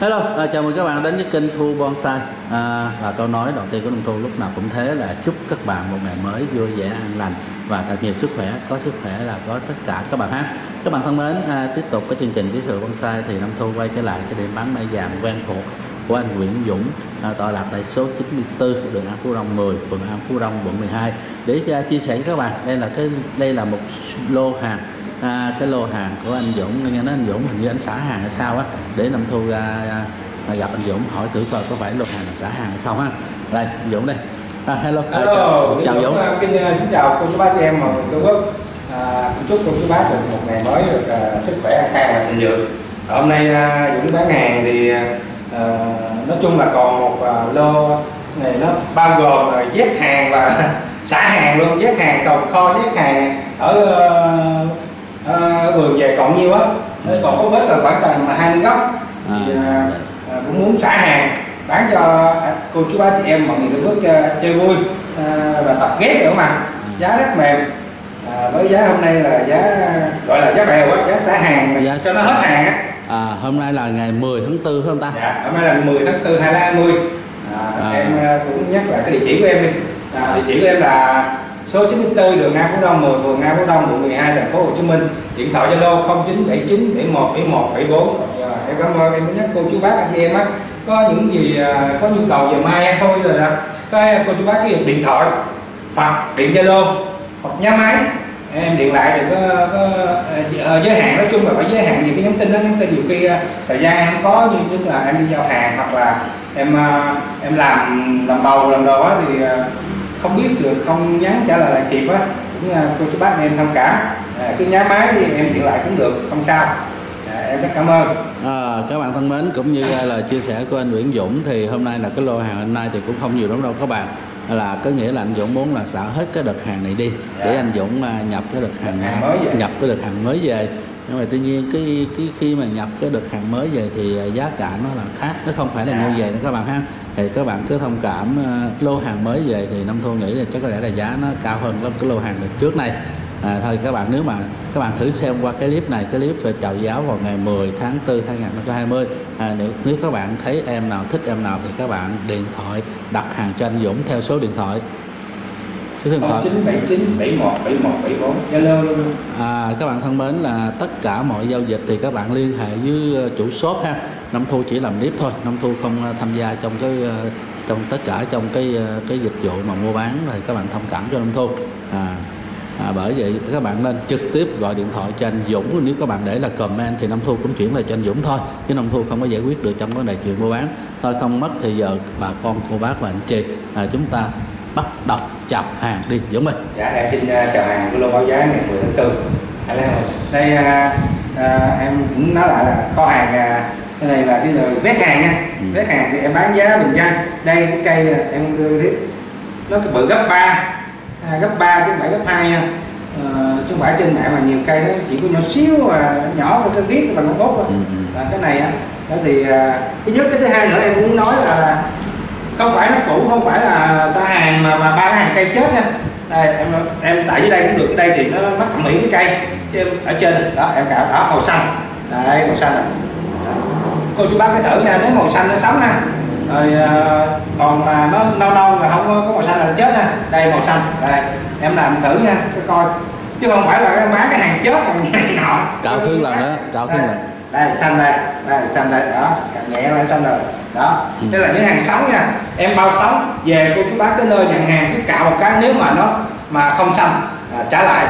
Hello, à, chào mừng các bạn đến với kênh Thu Bonsai. À, Và câu nói đầu tiên của Đông Thu lúc nào cũng thế là chúc các bạn một ngày mới vui vẻ, an lành Và thật nhiều sức khỏe, có sức khỏe là có tất cả các bạn ha. Các bạn thân mến, à, tiếp tục cái chương trình kỹ sự bonsai thì Đông Thu quay trở lại cái điểm bán mai vàng quen thuộc của anh Nguyễn Dũng à, tọa lạc tại số 94 đường An Phú Đông 10 phường An Phú Đông quận 12 để à, chia sẻ với các bạn đây là cái đây là một lô hàng à, cái lô hàng của anh Dũng nghe nói anh Dũng hình như anh xả hàng hay sao á để Nam Thu ra à, gặp anh Dũng hỏi thử coi có phải lô hàng là xả hàng hay không ha đây Dũng đây à, hello, hello. chào, chào Dũng. Xin, xin chào cô chú bác chị em mọi người tôi quốc. À, chúc cô chú bác được một ngày mới được uh, sức khỏe an khang và thịnh vượng. Hôm nay uh, Dũng bán hàng thì uh, nói chung là còn một uh, lô này nó bao gồm uh, vét hàng và xả hàng luôn. Vét hàng tồn kho vét hàng ở uh, uh, vườn về còn nhiêu á? Còn có bớt là khoảng tầm hai mươi gốc À, thì, à, à, cũng muốn xả hàng bán cho à, cô chú bác chị em mọi người được bước chơi, vui à, và tập ghép nữa mà. Giá rất mềm. À, với giá hôm nay là giá gọi là giá bèo á giá xả hàng Giá cho nó hết hàng á. À, hôm nay là ngày 10 tháng 4 phải không ta? Dạ hôm nay là 10 tháng 4 2020 à, À. em à, cũng nhắc lại cái địa chỉ của em đi. À, địa chỉ của em là số 94 đường An Phú Đông 10 phường An Phú Đông quận 12 thành phố Hồ Chí Minh. Điện thoại Zalo 0979 71 71 74 Dạ, em cảm ơn em nhắc cô chú bác anh chị em á. Có những gì à, có nhu cầu về mai thôi rồi đó cái cô chú bác cái điện thoại hoặc điện Zalo hoặc nhá máy. Em điện lại đừng có, có à, giới hạn nói chung là phải giới hạn những cái nhắn tin đó nhắn tin nhiều khi à, thời gian em không có như như là em đi giao hàng hoặc là em em làm làm bầu làm đồ thì không biết được không nhắn trả lời lại kịp á cũng ờ, cô chú bác em thông cảm à, cứ nhá máy thì em điện lại cũng được không sao à, em rất cảm ơn À, các bạn thân mến cũng như là chia sẻ của anh Nguyễn Dũng thì hôm nay là cái lô hàng hôm nay thì cũng không nhiều lắm đâu các bạn là có nghĩa là anh Dũng muốn là xả hết cái đợt hàng này đi để Dạ. anh Dũng à, nhập cái đợt hàng, Hàng mới về. nhập cái đợt hàng mới về nhưng mà tuy nhiên cái cái khi mà nhập cái đợt hàng mới về thì à, giá cả nó là khác nó không phải là Dạ. như vậy nữa các bạn ha thì các bạn cứ thông cảm ờ, lô hàng mới về thì nông thôn nghĩ là chắc có lẽ là giá nó cao hơn cái lô hàng được trước này. À, thôi các bạn nếu mà các bạn thử xem qua cái clip này cái clip ờ, về chào giáo vào ngày 10 tháng 4 2020 à, nếu, nếu các bạn thấy em nào thích em nào thì các bạn điện thoại đặt hàng cho anh Dũng theo số điện thoại số điện thoại 0979 71 71 74 Zalo luôn À, các bạn thân mến là tất cả mọi giao dịch thì các bạn liên hệ với ờ, chủ shop ha. Năm Thu chỉ làm clip thôi, Năm Thu không ờ, tham gia trong cái ờ, trong tất cả trong cái cái dịch vụ mà mua bán thì các bạn thông cảm cho Năm Thu. À, à, bởi vậy các bạn nên trực tiếp gọi điện thoại cho anh Dũng. Nếu các bạn để là comment thì Năm Thu cũng chuyển lại cho anh Dũng thôi chứ Năm Thu không có giải quyết được trong vấn đề chuyện mua bán. Thôi không mất thì giờ bà con cô bác và anh chị à, chúng ta bắt đầu chào hàng đi Dũng ơi Dạ em xin uh, chào hàng của lô báo giá ngày 10 tháng 4 Anh em ơi, đây uh, uh, em cũng nói lại là kho hàng uh, cái này là cái là vét hàng nha. Ừ. vét hàng thì em bán giá bình dân. Đây cái cây uh, em đưa tiếp nó cái bự gấp 3 à, gấp 3 chứ không phải gấp 2 nha. Ờ, chứ không phải trên mạng mà nhiều cây nó chỉ có nhỏ xíu mà nhỏ cái viết bằng ngón bút ừ, và cái này á đó thì à, thứ nhất cái thứ hai nữa em muốn nói là không phải nó cũ không phải là xa hàng mà mà ba cái hàng cây chết nha. Đây em em tại dưới đây cũng được. Cái đây thì nó mất thẩm mỹ cái cây. Chứ em ở trên này, đó em cả đó màu xanh. Đây màu xanh này Đó. cô chú bác cái thử nha nếu màu xanh nó sống ha. Rồi à, còn mà nó nâu nâu mà không có màu xanh là chết nha đây màu xanh. Đây em làm thử nha cái coi. Chứ không phải là em bán cái hàng chết hàng này nọ. Cạo thương lần đó cạo thương lần. đây xanh đây. Đây xanh đây. Đó cạo nhẹ là xanh rồi đó. Ừ. đây là những hàng sống nha. Em bao sống về cô chú bác tới nơi nhận hàng cứ cạo một cái nếu mà nó mà không xanh à, trả lại.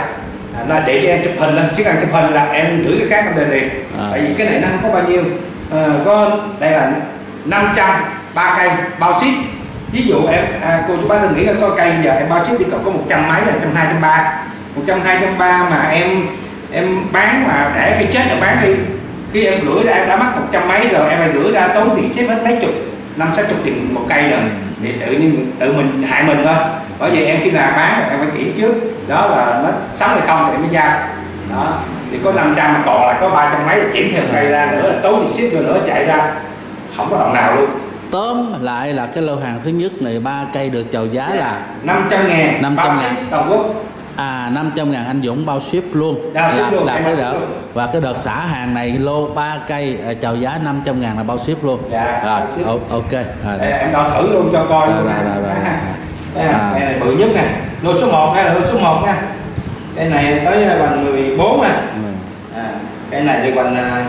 À, là để cho em chụp hình lên. Chứ cần chụp hình là em gửi cái cát em đền liền. À. tại vì cái này nó không có bao nhiêu. Ờ, có đây là 500 ba cây bao ship. Ví dụ em à, cô chú bác thử nghĩ là có cây giờ em bao ship thì còn có 100 mấy là trăm hai trăm ba. Một trăm hai trăm ba mà em em bán mà để cái chết em bán đi khi em gửi ra em đã mất một trăm mấy rồi em phải gửi ra tốn tiền ship hết mấy chục năm sáu chục tiền một cây rồi. Thì tự nhiên tự mình hại mình thôi. Bởi vì em khi nào bán là em phải kiểm trước. Đó là nó sống hay không thì em mới giao. Đó. Thì có 500 mà còn lại có ba trăm mấy là chuyển thêm cây ra nữa là tốn tiền ship rồi nữa chạy ra. Không có đoạn nào luôn. Tóm lại là cái lô hàng thứ nhất này ba cây được chào giá là 500 ngàn 500 bao ngàn. toàn quốc À 500 ngàn anh Dũng bao ship luôn ship là, luôn, là cái đợt luôn. và cái đợt xả hàng này lô 3 cây à, chào giá 500 ngàn là bao ship luôn Dạ, rồi ok à, Đây, đây. em đo thử luôn cho coi Rồi, luôn rồi, rồi, rồi. Đây nè, À. cây này bự nhất nè lô số 1 đây là lô số 1 nha cây này tới à, hoành 14 nè à, cây này thì à,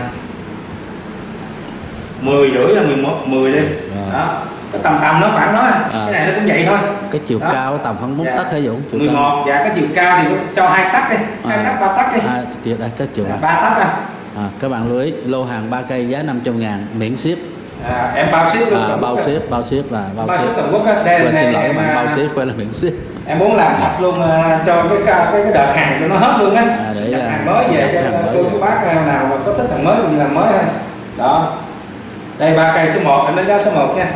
10 rưỡi là 11 10 đi À. đó cái tầm tầm nó khoảng đó à. À. cái này nó cũng vậy thôi cái chiều Đó. cao tầm khoảng 4 Dạ. tấc hay Dũng chiều 11 và cái chiều cao thì cho hai tấc đi. Hai À. tấc ba tấc đi. À, chiều đây cái chiều này ba tấc à. à, các bạn lưới lô hàng 3 cây giá 500 ngàn miễn ship. À em bao ship luôn à, bao quốc ship bao ship là bao, bao ship toàn quốc đây Quên xin lỗi các bạn à, bao ship quay là miễn ship. em muốn làm sạch luôn à, cho cái cái, cái, đợt hàng cho nó hết luôn á. À, để, à, hàng mới về cho hàng cô chú bác à, nào mà có thích thằng mới thì làm mới thôi. Đó. Đây ba cây số 1 em đánh giá số 1 nha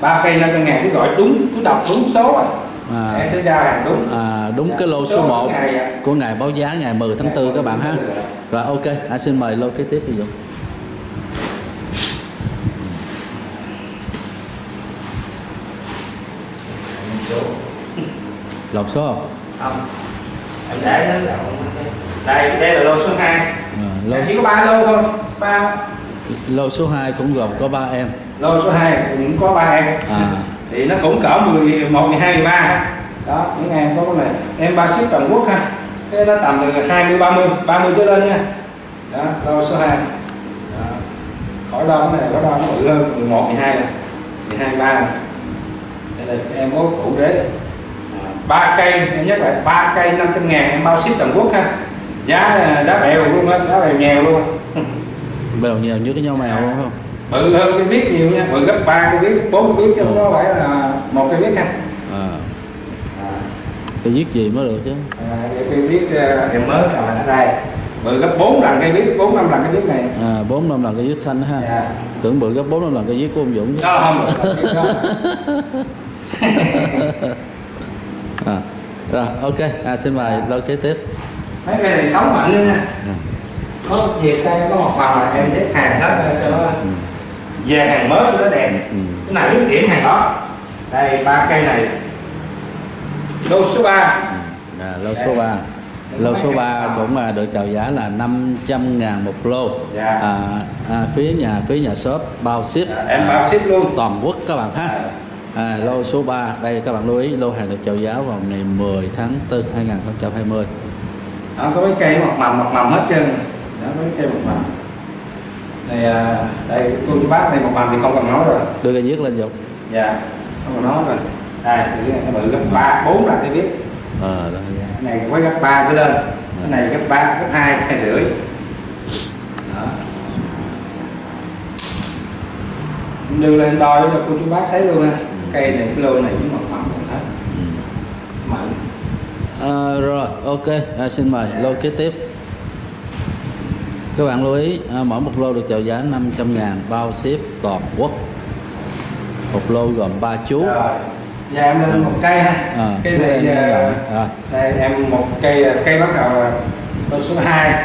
ba cây 500 ngàn cứ gọi đúng cứ đọc đúng số à. à, em sẽ ra hàng đúng. À, đúng Dạ, cái lô số số 1 ngày ạ. của ngày báo giá ngày 10 tháng 4 các bạn ha. Rồi ok à, xin mời lô kế tiếp đi Dũng lọc số không? Không. Em để nó đây đây là lô số 2 à, lô, chỉ có ba lô thôi. Ba. Lô số 2 cũng gồm có 3 em lô số 2 cũng có ba em. À, thì nó cũng cỡ 11, 12, 13 đó những em có cái này. Em ba ship toàn quốc ha. Cái nó tầm từ 20, 30 30 trở lên nha. Đó lô số 2 đó. khỏi đo cái này khỏi đo nó bự hơn 11, 12 này 12, 3 này đây là cái em có củ đế. Ba cây em nhắc lại ba cây 500 ngàn em bao ship toàn quốc ha. Giá giá bèo luôn á giá bèo nghèo luôn bèo nhiều như cái nhau mèo luôn không bự hơn cái viết nhiều nha bự gấp ba cái viết bốn cái viết chứ không có phải là một cái viết ha. À, à. cái viết gì mới được chứ? À, cái viết ờ, em mới chọn ở đây. Bự gấp 4 lần cây viết 4 năm lần cây viết này. À, 4 năm lần cái viết xanh ha. Dạ. tưởng bự gấp 4 năm lần cái viết của ông Dũng chứ. Đó không đó. à, rồi ok à, xin mời lô kế tiếp. Mấy cây này sống mạnh luôn nha. Ừ. có nhiều cây có một vòng là em xếp hàng hết cho Ừ. về hàng mới cho nó đẹp. Ừ. cái này nước điểm hàng đó. Đây ba cây này. Lô số 3 À, lô số 3 lô số 3 cũng là được chào giá là 500 ngàn một lô. Dạ. à, à, phía nhà phía nhà shop bao ship. Em à, bao ship luôn. toàn quốc các bạn ha. À. à, lô số 3 đây các bạn lưu ý lô hàng được chào giá vào ngày 10 tháng 4 2020 đó, có mấy cây mọc mầm mọc mầm hết trơn. Đó có mấy cây mọc mầm này à, đây cô chú bác này mọc mầm thì không cần nói rồi. Đưa cái viết lên dục dạ không còn nói rồi. Đây cái bự gấp ba bốn là cái biết ờ đó. cái này quay gấp ba cái lên. Cái này gấp ba gấp hai hai rưỡi. Đó. Đưa lên đo cho cô chú bác thấy luôn ha. Cây này cái lô này cũng mọc mầm hết. Ừ. mạnh À, rồi ok. À, xin mời lô kế tiếp các bạn lưu ý à, mỗi một lô được chào giá 500 ngàn bao ship toàn quốc. Một lô gồm 3 chú. Rồi giờ em lên một cây ha. À, cây này em giờ- à, đây em một cây cây bắt đầu là số 2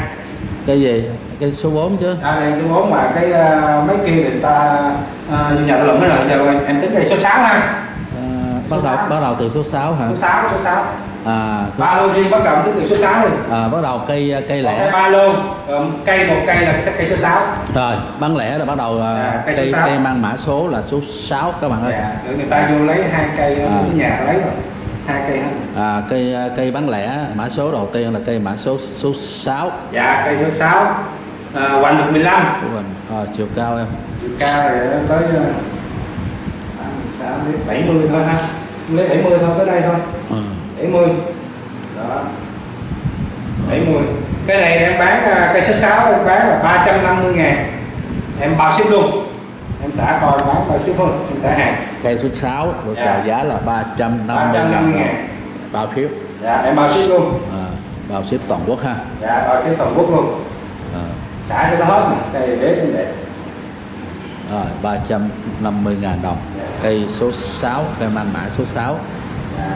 cái gì? Cái số 4 chứ. À, đây số 4 mà cái ờ, mấy kia người ta uh, nhà ta lụm hết rồi. Giờ em, tính cây số 6 ha. À, bắt đầu bắt đầu từ số 6 hả? Số 6 số 6 à, ba lô riêng bắt đầu tính từ số 6 đi. À bắt đầu cây cây lẻ. Ba lô rồi cây một cây là cây số 6 rồi bán lẻ là bắt đầu à, À, cây cây cây mang mã số là số 6 các bạn ơi. Dạ. rồi người ta vô lấy hai cây ở À. nhà lấy rồi. Hai cây hết à, cây cây bán lẻ mã số đầu tiên là cây mã số số 6 dạ cây số 6 à, hoành được 15 của mình à, chiều cao em. Chiều cao thì tới ờ, 6 đến 70 thôi ha. Lấy 70 thôi tới đây thôi. À, 70 đó. 70 cái này em bán à, cây số 6 em bán là 350 ngàn. Em bao ship luôn. Em xả coi bán bao ship luôn. Em xả hàng. Cây số 6 được Dạ. chào giá là 350 350 ngàn. Bao ship. Dạ em bao ship luôn. À, bao ship toàn quốc ha. Dạ bao ship toàn quốc luôn. À, xả cho nó hết nè cây đế cũng đẹp rồi 350 ngàn đồng. Dạ. cây số 6 cây mang mã số 6 dạ.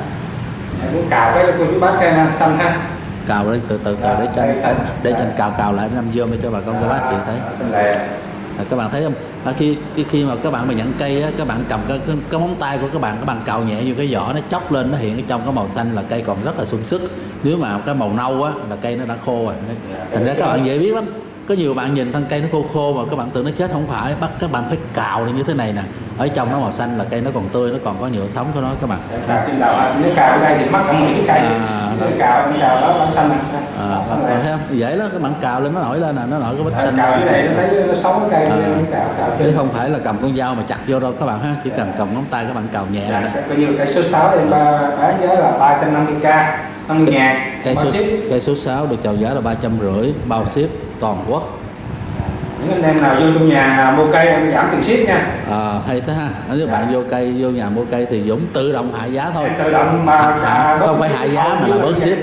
Em muốn cào cái cô chú bác cây na xanh ha. Cào đấy từ từ từ để cho xanh. để cho anh cào cào lại năm vô để cho bà con các bác chị thấy. À, các bạn thấy không? À, khi khi, mà các bạn mà nhận cây á, các bạn cầm cái, cái, cái móng tay của các bạn các bạn cào nhẹ vô cái vỏ nó chóc lên nó hiện ở trong cái màu xanh là cây còn rất là sung sức. Nếu mà cái màu nâu á là cây nó đã khô rồi. Thành ra các bạn dễ biết lắm. Có nhiều bạn nhìn thân cây nó khô khô mà các bạn tưởng nó chết không phải. Bắt các bạn phải cào lên như thế này nè ở trong nó màu xanh là cây nó còn tươi nó còn có nhựa sống của nó các bạn. Em cào trên đầu à, nếu cào ở đây thì mất cả mấy cái cây. À, nếu cào em cào đó bóng xanh à, này thấy không? Dễ lắm các bạn cào lên nó nổi lên nè nó nổi cái vết xanh. cào dưới này nó thấy nó sống cái cây À. cào cào chứ không phải là cầm con dao mà chặt vô đâu các bạn ha chỉ cần cầm ngón tay các bạn cào nhẹ là Dạ, cái- coi như cây số 6 em bán giá là 350k 50 ngàn. Cây số cây số 6 được chào giá là ba trăm rưỡi bao ship toàn quốc những anh em nào vô trong nhà mua cây em giảm tiền ship nha. À, hay thế ha. Nếu Dạ. bạn vô cây vô nhà mua cây thì Dũng tự động hạ giá thôi. Em tự động mà cả bớt không phải hạ giá mà là bớt ship.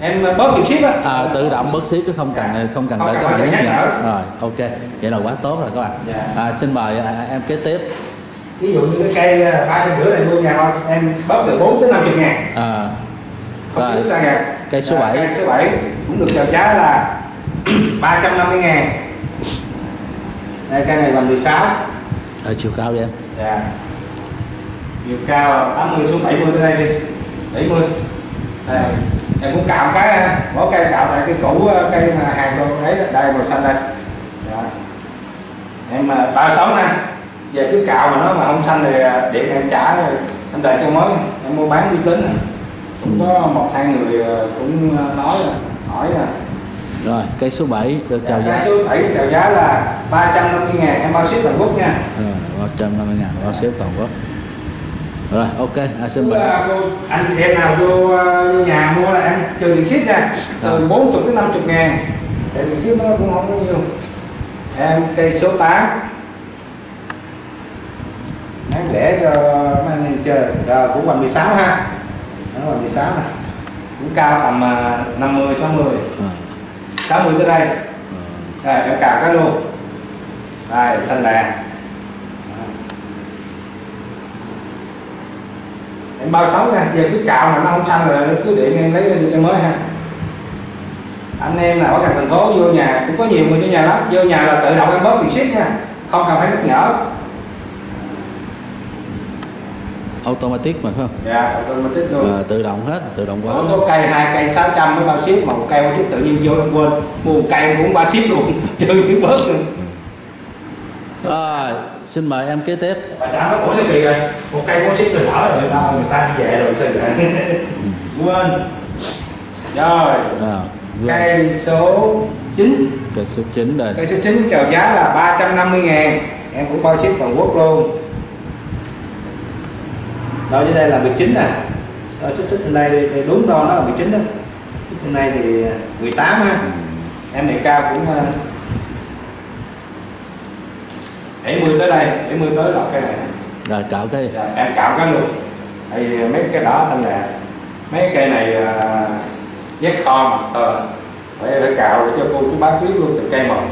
Em bớt tiền ship á. À, tự động bớt ship chứ không cần không cần Không đợi các bạn nhắc nhở. rồi ok. Vậy là quá tốt rồi các bạn. Dạ. à, xin mời à, em kế tiếp. Ví dụ như cái cây à, ba trăm rưỡi này mua nhà thôi em bớt từ 4 tới 50 ngàn. À, không rồi. sao ngàn cây số Dạ, 7 cây số 7 cũng được chào giá là 350 ngàn đây cây này bằng 16 ở chiều cao đi em. Dạ. Chiều cao 80 xuống 70 tới đây đi. 70 đây. Em cũng cạo cái bỏ cây cạo tại cái cũ ờ, cây mà hàng đồ đấy đây màu xanh đây. Dạ. em mà bao sống ha về cứ cạo mà nó mà không xanh thì ờ, điện em trả rồi em đợi cho mới. Em mua bán uy tín cũng có một hai người ờ, cũng ờ, nói là hỏi là rồi cây số 7 được chào cái giá. số 7 chào giá là 350 ngàn em bao ship toàn quốc nha. À, 350 ngàn bao ship toàn quốc. Rồi ok à, xin mời? à, anh em nào vô, à, vô nhà mua là em trừ tiền ship nha. Từ 40 tới 50 ngàn. Tại tiền ship nó cũng không có nhiều. Em cây số 8 bán lẻ cho mấy anh em chơi rồi cũng bằng 16 ha. Nó bằng 16 nè. Cũng cao tầm à, 50 60 à, 60 tới đây. Đây, em cào cái luôn. Đây xanh lè em bao sống nha, giờ cứ cạo mà nó không xanh rồi, cứ điện em lấy đi cho mới ha. Anh em nào ở gần thành phố, vô nhà, cũng có nhiều người vô nhà lắm. Vô nhà là tự động em bớt tiền ship nha. Không cần phải nhắc nhở. Automatic mà phải không? Dạ tích luôn. À, tự động hết tự động quá. Có, cây hai cây 600 mới bao ship mà một cây bao ship tự nhiên vô em quên. Mua một cây cũng bao ship luôn trừ chữ bớt luôn. Rồi xin mời em kế tiếp. Bà xã nó cổ sẽ kỳ rồi. Một cây có ship rồi lỡ rồi đâu người ta đi về rồi sao vậy? Quên. Rồi. À, cây số 9 cây số 9 đây cây số 9 chào giá là 350 ngàn. Em cũng bao ship toàn quốc luôn đó dưới đây là 19 nè. Đó, xích xích trên đây đúng đo nó là 19 đó. Xích trên đây thì 18 ha. Ừ. em này cao cũng ờ, 70 tới đây 70 tới lọt cái này. Rồi cạo cái Dạ, em cạo cái luôn. Thì mấy cái đỏ xanh đẹp. Mấy cây này uh, vét con ờ phải phải cạo để cho cô chú bác biết luôn từ cây một.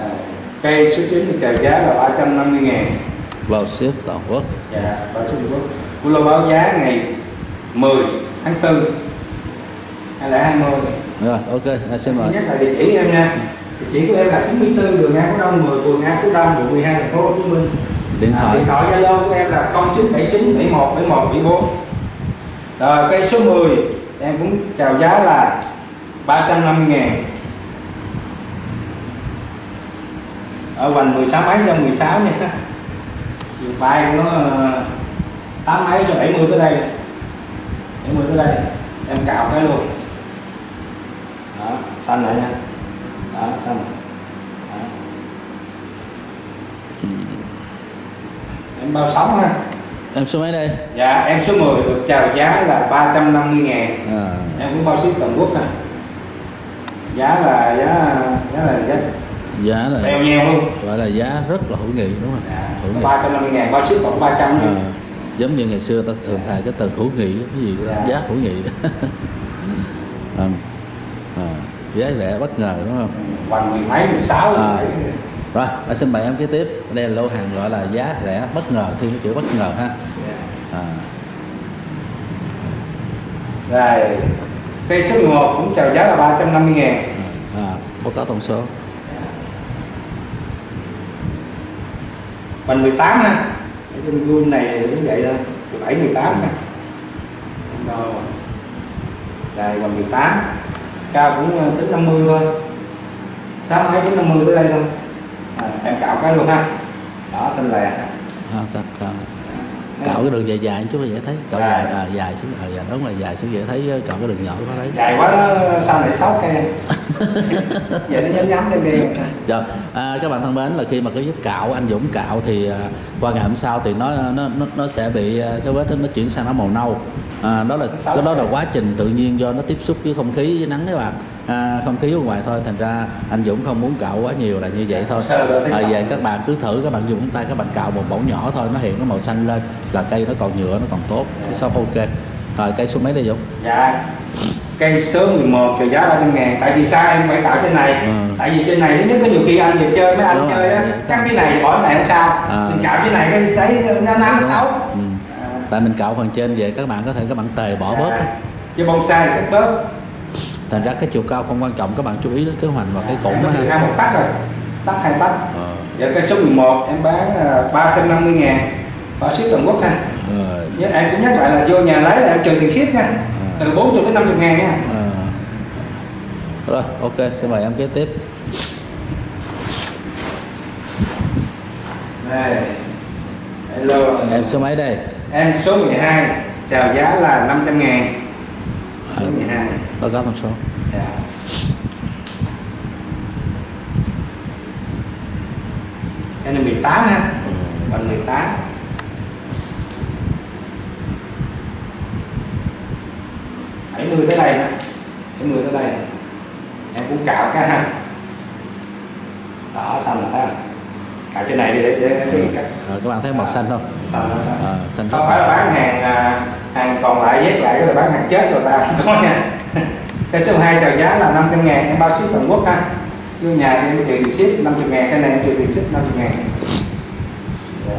À, cây số 9 chào giá là 350 ngàn vào ship toàn quốc. Dạ báo số Trung Quốc. Cô lô báo giá ngày 10 tháng 4 hay là 20 rồi ok à, xin mời. Nhắc lại địa chỉ em nha. Địa chỉ của em là 94 đường An Phú Đông 10 phường An Phú Đông quận 12 thành phố Hồ Chí Minh. Điện À, thoại. điện thoại Zalo của em là 0979 71 71 74 rồi cây số 10 em cũng chào giá là 350 ngàn. Ở hoành 16 mấy cho 16 nha bay nó ờ, 8 mấy cho 70 tới đây. 70 tới đây em cạo cái luôn. Đó xanh lại nha. Đó xanh. Đó. em bao sống ha. Em số mấy đây? Dạ em số 10 được chào giá là 350 ngàn. À, Em cũng bao ship toàn quốc nè Giá là giá giá là giá giá là bèo nheo luôn gọi là giá rất là hữu nghị đúng không? Dạ, hữu nghị. 350 ngàn bao ship còn 300 à, à. giống như ngày xưa ta thường xài cái từ hữu nghị cái gì đó, Dạ. giá hữu nghị. À, à, giá rẻ bất ngờ đúng không? Hoành mười mấy 16 À. à. rồi à, xin mời em kế tiếp. Đây là lô hàng gọi là giá rẻ bất ngờ thêm cái chữ bất ngờ ha. À, Rồi Cây số 11 cũng chào giá là 350 ngàn. À, báo cáo tổng số mình 18 ha. Ở trên gun này cũng vậy thôi. 17 18 ha Rồi. Đây hoành 18 cao cũng ờ, tính 50 thôi. 6 mấy tính 50 tới đây thôi. À, em cạo cái luôn ha. Đó xanh lè ha. À, cạo, cái đường dài dài chút là dễ thấy. Cạo Dài. dài à, dài xuống à, dài đúng rồi dài xuống dễ thấy ờ, cạo cái đường nhỏ có thấy dài quá nó sau này sáu cây vậy nó nhắm nhắm đen đen Rồi, à, các bạn thân mến là khi mà cái vết cạo anh Dũng cạo thì à, qua ngày hôm sau thì nó nó nó, nó sẽ bị à, cái vết nó chuyển sang nó màu nâu. À, đó là cái đó là quá trình tự nhiên do nó tiếp xúc với không khí với nắng các bạn à, không khí ở ngoài thôi thành ra anh Dũng không muốn cạo quá nhiều là như vậy thôi. Thấy à, về các bạn cứ thử các bạn dùng tay các bạn cạo một mẫu nhỏ thôi nó hiện cái màu xanh lên là cây nó còn nhựa nó còn tốt. Cái sau ok. Rồi cây số mấy đây Dũng? Dạ. Cây số 11 rồi giá 300 ngàn. Tại vì sao em phải cạo trên này? Ừ. tại vì trên này nhất có nhiều khi anh về chơi mấy anh Đúng chơi á cắt cái này bỏ cái này không sao. À. mình cạo trên này cái giấy năm năm xấu ừ. tại mình cạo phần trên về các bạn có thể các bạn tề bỏ bớt. Dạ. chứ bonsai thì cắt bớt thành ra cái chiều cao không quan trọng các bạn chú ý đến cái hoành và cái từ ha. hai một tắc rồi tắc hai tắc ờ, giờ cây số 11 em bán à, 350 ngàn. Bao ship toàn quốc ha. Rồi Nhớ, em cũng nhắc lại là vô nhà lấy là em trừ tiền ship nha. Từ 40 tới 50 ngàn nha. Ờ. rồi ok xin mời em kế tiếp. Đây. Hello. Em số mấy đây? Em số 12 chào giá là 500 ngàn. Ờ, số 12 cáo một số. Dạ. cái này 18 ha. Ừ. bằng 18 70 tới đây ha 70 tới đây em cũng cạo cái ha. Đó xanh là thấy không? cạo trên này đi để để để rồi các bạn thấy màu xanh không? Xanh đó Ờ, xanh không phải là bán hàng à, hàng còn lại vét lại cái là bán hàng chết rồi ta. Không có nha cái số 2 chào giá là 500 ngàn em bao ship toàn quốc ha. Vô nhà thì em trừ tiền ship 50 ngàn cái này em trừ tiền ship 50 ngàn. Dạ.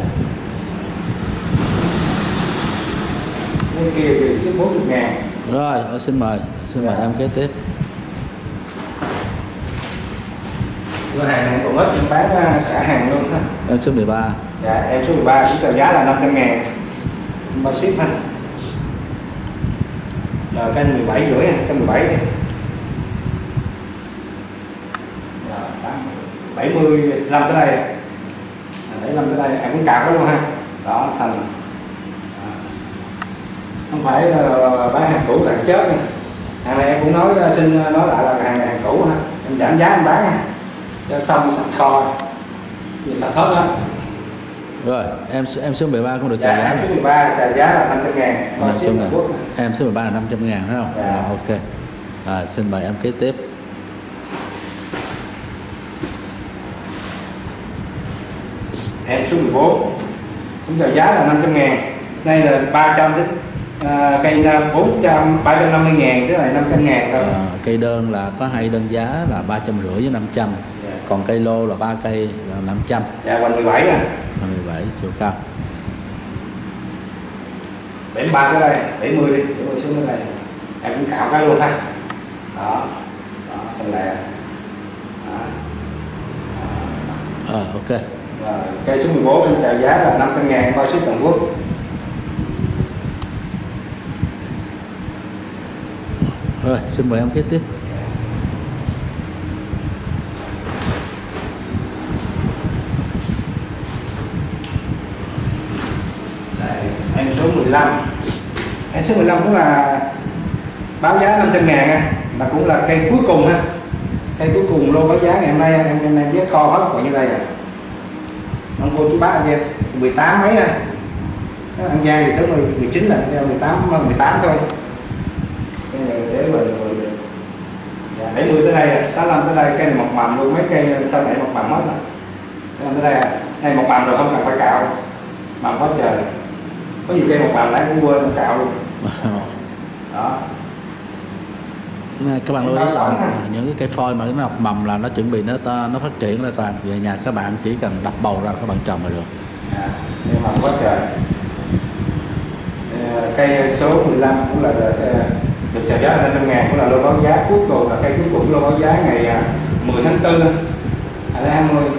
cái kia trừ ship 40 ngàn. Rồi ờ, xin mời xin mời Dạ. em kế tiếp. Cửa hàng này còn ít em bán à, xả hàng luôn ha. Em số 13 dạ em số 13 cũng chào giá là 500 ngàn. Em bao ship ha Ờ, rồi kênh 17 rưỡi ha kênh 17 này Rồi, 80, 75 tới đây à, 75 tới đây em cũng cạp đúng không ha. Đó xanh Đó. không phải là bán hàng cũ là chết nha. Hàng này em cũng nói ờ, xin ờ, nói lại là hàng này hàng cũ ha. Em giảm giá em bán ha. Cho xong sạch kho. Như sạch hết đó rồi em em số 13 cũng được chào dạ giá em số 13 chào giá là 500 ngàn. Em bao 500 ship ngàn. em số 13 là 500 ngàn đúng không? Dạ. Dạ, ok. Rồi xin mời em kế tiếp. Em số 14 cũng chào giá là 500 ngàn. Đây là 300 đến à, cây à, 400 350 ngàn tức là 500 ngàn thôi. Ờ, cây đơn là có hai đơn giá là ba trăm rưỡi với 500 Dạ. còn cây lô là ba cây là 500 dạ quanh 17 à 17 chiều cao. 73 tới đây 70 đi 70 xuống tới đây em cũng cạo cái luôn ha. Đó đó xanh lè đó. Đó. ờ ok. Rồi, cây số 14 em chào giá là 500 ngàn bao ship toàn quốc. Rồi xin mời em kế tiếp em số 15 em số 15 cũng là báo giá 500 ngàn ha mà cũng là cây cuối cùng ha. Cây cuối cùng lô báo giá ngày hôm nay em em em giá kho hết còn như đây à. Ông cô chú bác anh em 18 mấy ha. Nó ăn gian thì tới 19 là 18 18 thôi. Cái này để rồi dạ, 70 tới đây à, 65 tới đây cây này mọc mầm luôn mấy cây sau này mọc mầm hết à. rồi tới đây à. này mọc mầm rồi không cần phải cạo mầm quá trời có nhiều cây mọc mầm nãy cũng quên không cạo luôn. Đó. Các bạn lưu ý ha. những cái cây phôi mà nó mọc mầm là nó chuẩn bị nó to- nó phát triển ra toàn. Về nhà các bạn chỉ cần đập bầu ra các bạn trồng là được. À, cây mầm quá trời. Ờ, cây số 15 cũng là, là được chào giá là 500 ngàn cũng là lô báo giá. Cuối cùng là cây cuối cùng lô báo giá ngày à, 10 tháng 4 à, 20 em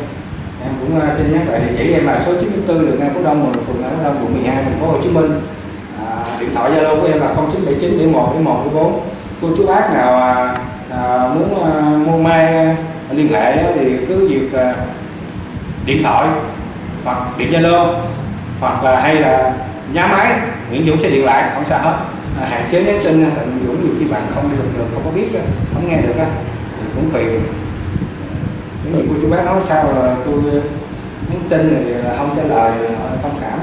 cũng à, xin nhắc lại địa chỉ em là số 94 đường An Phú Đông, 10, phường An Phú Đông, quận 12, thành phố Hồ Chí Minh. À, điện thoại Zalo của em là 0979 71 71 14. Cô chú bác nào à, à, muốn à, mua mai à, liên hệ thì cứ việc à, điện thoại hoặc điện Zalo hoặc là hay là nhá máy Nguyễn Dũng sẽ điện lại không sao hết à, hạn chế nhắn tin à, tại Nguyễn Dũng nhiều khi bạn không được được không có biết không nghe được á thì cũng phiền những gì cô chú bác nói sao là tôi ờ, nhắn tin rồi là không trả lời họ thông cảm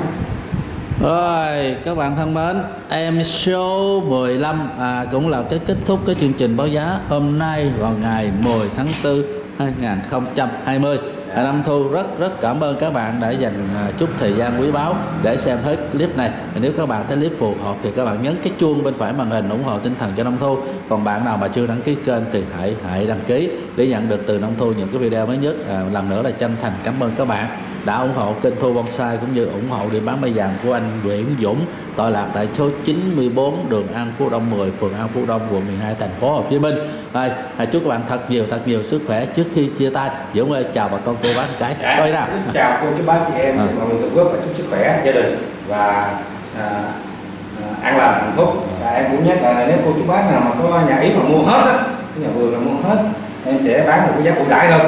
Rồi, các bạn thân mến, em show 15 à, cũng là cái kết thúc cái chương trình báo giá hôm nay vào ngày 10 tháng 4 2020. Dạ. Nam Thu rất rất cảm ơn các bạn đã dành à, chút thời gian quý báu để xem hết clip này. Nếu các bạn thấy clip phù hợp thì các bạn nhấn cái chuông bên phải màn hình ủng hộ tinh thần cho Nam Thu. Còn bạn nào mà chưa đăng ký kênh thì hãy hãy đăng ký để nhận được từ Nam Thu những cái video mới nhất. À, lần nữa là chân thành cảm ơn các bạn đã ủng hộ kênh Thu Bonsai cũng như ủng hộ điểm bán mai vàng của anh Nguyễn Dũng tọa lạc tại số 94 đường An Phú Đông 10 phường An Phú Đông quận 12 thành phố Hồ Chí Minh. Rồi, à, chúc các bạn thật nhiều thật nhiều sức khỏe trước khi chia tay. Dũng ơi chào bà con cô bác cái. Dạ, Coi nào. chào cô chú bác chị em À. mọi người tự quốc và chúc sức khỏe gia đình và à, à, an lành hạnh phúc và em cũng nhắc là nếu cô chú bác nào mà có nhà ý mà mua hết á nhà vườn là mua hết em sẽ bán một cái giá ưu đãi hơn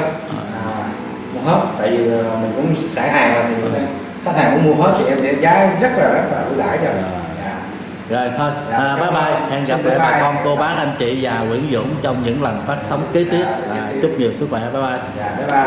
mua hết tại vì à, mình cũng xả hàng rồi thì ta khách hàng cũng mua hết thì em sẽ giá rất là rất là ưu đãi Rồi. dạ. Rồi thôi, Dạ, à, bye cảm bye. ơn. Hẹn gặp lại bye bà bye. con cô bác anh chị và Nguyễn Dũng trong những lần phát sóng kế tiếp. Dạ, À, chúc nhiều sức khỏe. Bye bye. dạ bye bye